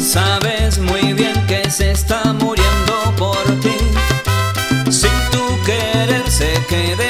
Sabes muy bien que se está muriendo por ti. Sin tu querer se quede.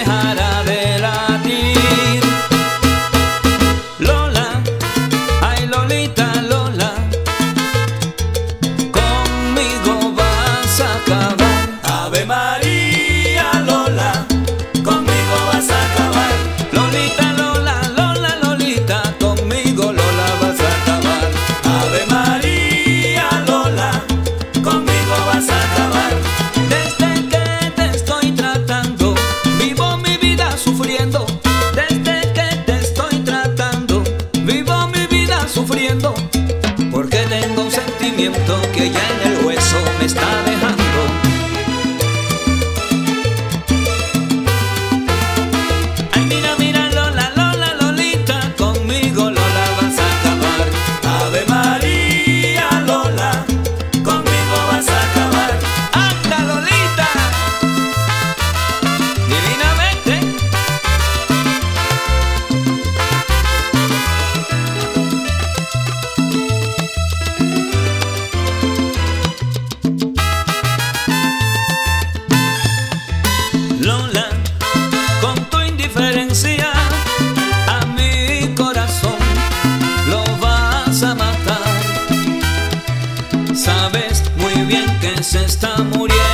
porque tengo un sentimiento que ya en el hueso me está dejando. bien que se está muriendo.